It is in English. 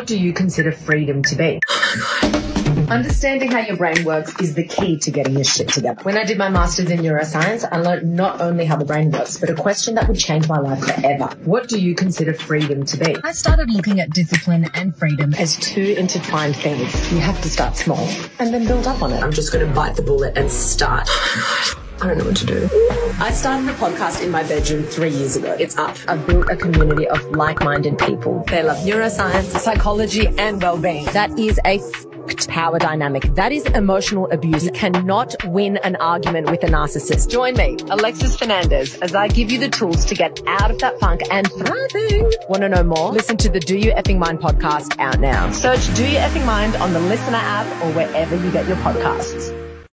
What do you consider freedom to be? Oh Understanding how your brain works is the key to getting your shit together. When I did my master's in neuroscience, I learned not only how the brain works, but a question that would change my life forever. What do you consider freedom to be? I started looking at discipline and freedom As two intertwined things, you have to start small and then build up on it. I'm just going to bite the bullet and start. Oh I don't know what to do. I started a podcast in my bedroom three years ago. It's up. I've built a community of like-minded people. They love neuroscience, psychology, and well-being. That is a power dynamic. That is emotional abuse. You cannot win an argument with a narcissist. Join me, Alexis Fernandez, as I give you the tools to get out of that funk and thriving. Want to know more? Listen to the Do You Effing Mind podcast out now. Search Do You Effing Mind on the LiSTNR app or wherever you get your podcasts.